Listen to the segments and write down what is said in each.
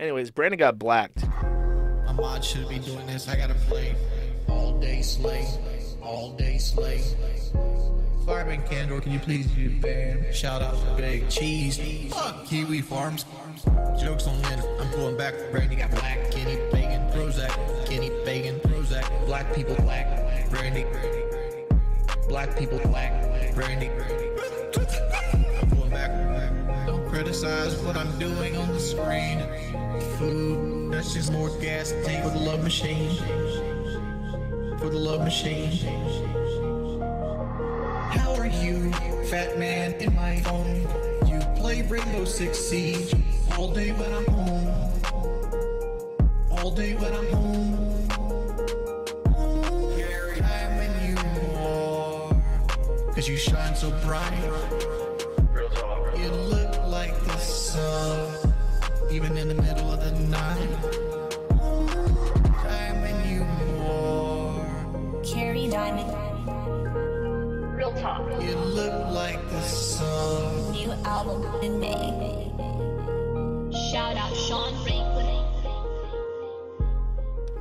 Anyways, Brandon got blacked. My mod should be doing this. I gotta play all day slay, all day slay. Fireman Candor, can you please do? Shout out to Big Cheese. Fuck Kiwi Farms. Jokes on. I'm going back. Got black. Kenny. Prozac. Kenny. Prozac. Black people black. Brandy. Black people black. Brandy. Criticize what I'm doing on the screen. Food. That's just more gas tank for the love machine. For the love machine. How are you, fat man in my phone? You play Rainbow Six Siege all day when I'm home. All day when I'm home. I'm when you are. Cause you shine so bright. You look like the sun, even in the middle of the night. I'm when you are. Carrie Diamond. Real talk. You look like the sun. New album in May. Shout out Sean Franklin.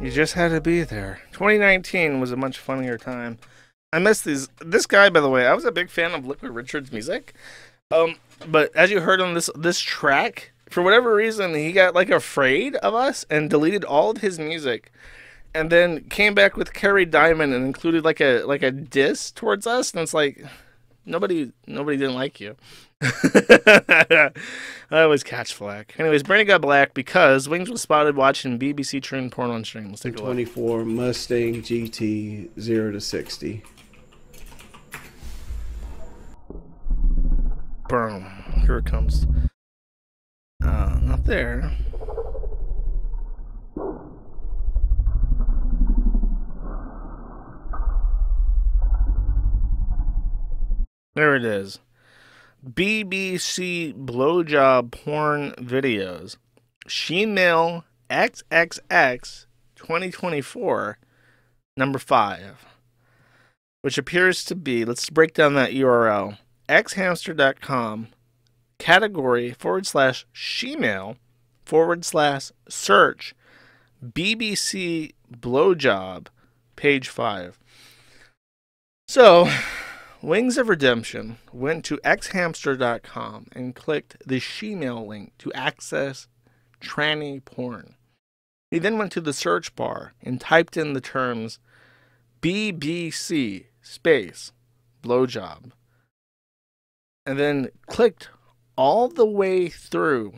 You just had to be there. 2019 was a much funnier time. I miss these. This guy, by the way, I was a big fan of Liquid Richard's music. Um, but as you heard on this this track, for whatever reason, he got like afraid of us and deleted all of his music, and then came back with Carrie Diamond and included like a like a diss towards us. And it's like nobody nobody didn't like you. I always catch flack. Anyways, Brandon got black because Wings was spotted watching BBC troon porn on stream. Let's take a look. 24 Mustang GT 0 to 60. Boom. Here it comes. Uh, not there. There it is. BBC blowjob porn videos. Shemale XXX 2024, number five, which appears to be, let's break down that URL xhamster.com, category forward slash shemale forward slash search BBC blowjob, page five. So, Wings of Redemption went to xhamster.com and clicked the shemale link to access tranny porn. He then went to the search bar and typed in the terms BBC space blowjob and then clicked all the way through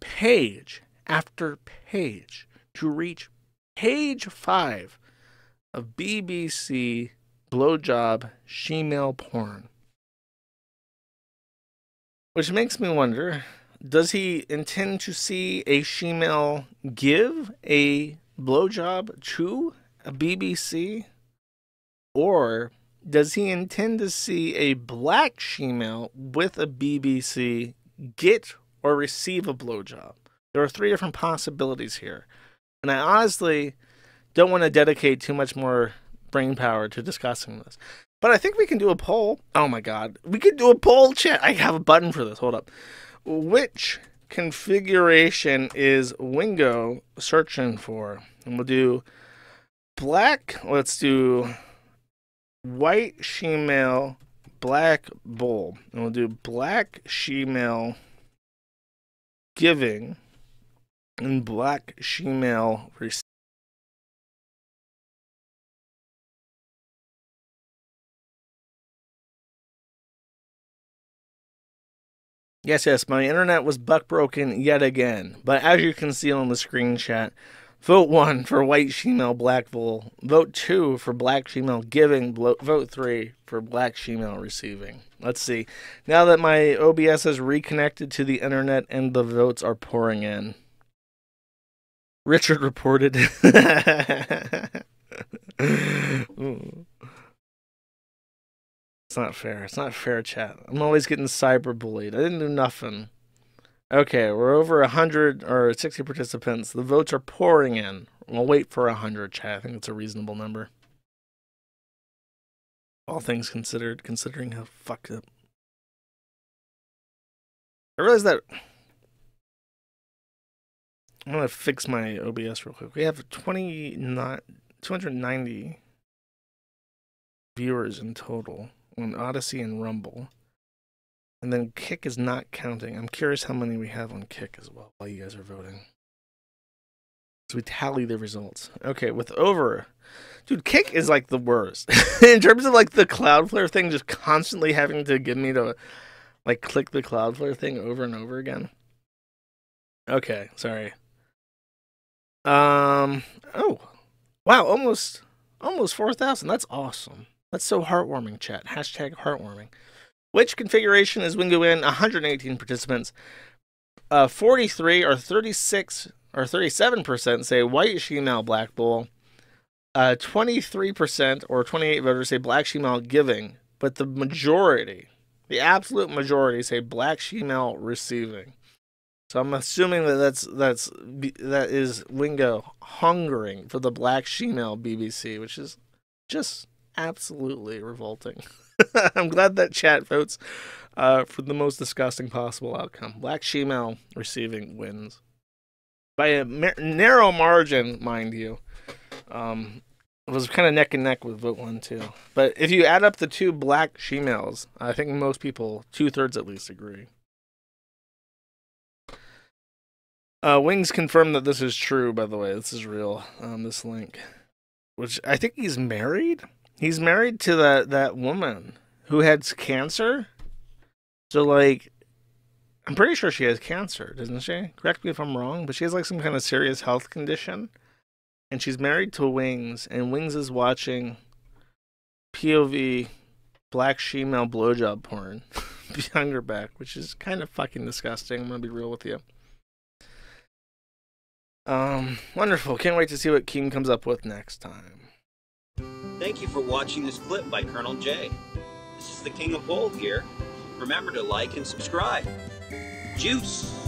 page after page to reach page five of BBC blowjob shemale porn. Which makes me wonder does he intend to see a shemale give a blowjob to a BBC? Or does he intend to see a black shemale with a BBC get or receive a blowjob? There are three different possibilities here. And I honestly don't want to dedicate too much more brain power to discussing this. But I think we can do a poll. Oh my god. We could do a poll chat. I have a button for this. Hold up. Which configuration is Wingo searching for? And we'll do black. Let's do white shemale, black bull. And we'll do black shemale giving and black shemale receiving. Yes, yes, my internet was buck broken yet again. But as you can see on the screen chat, vote one for white female black bull, vote two for black female giving, vote three for black female receiving. Let's see. Now that my OBS is reconnected to the internet and the votes are pouring in. Richard reported. It's not fair. It's not fair, chat. I'm always getting cyberbullied. I didn't do nothing. Okay, we're over 100 or 60 participants. The votes are pouring in. We'll wait for 100, chat. I think it's a reasonable number. All things considered, considering how fucked up. I realize that I'm gonna fix my OBS real quick. We have 20 not 290 viewers in total on Odysee and Rumble. And then Kick is not counting. I'm curious how many we have on Kick as well while you guys are voting. So we tally the results. Okay, with over dude, Kick is like the worst. in terms of like the Cloudflare thing, just constantly having to get me to like click the Cloudflare thing over and over again. Okay, sorry. Um. Oh, wow! Almost, almost four thousand. That's awesome. That's so heartwarming. Chat hashtag heartwarming. Which configuration is Wingo in? 118 participants. Uh, 43 or 36 or 37 percent say white shemale black bull. Uh, 23 percent or 28 voters say black shemale giving, but the majority, the absolute majority, say black shemale receiving. So I'm assuming that that's that's that is Wingo hungering for the black shemale BBC, which is just absolutely revolting. I'm glad that chat votes uh, for the most disgusting possible outcome. Black shemale receiving wins by a narrow margin, mind you. Um, it was kind of neck and neck with vote one too. But if you add up the two black shemales, I think most people, two thirds at least, agree. Uh, Wings confirmed that this is true. By the way, this is real. Um, this link, which I think he's married. He's married to that that woman who had cancer. So like, I'm pretty sure she has cancer, doesn't she? Correct me if I'm wrong, but she has like some kind of serious health condition, and she's married to Wings, and Wings is watching POV black shemale blowjob porn behind her back, which is kind of fucking disgusting. I'm gonna be real with you. Um, wonderful. Can't wait to see what Keem comes up with next time. Thank you for watching this clip by Colonel J. This is the King of Bold here. Remember to like and subscribe. Juice!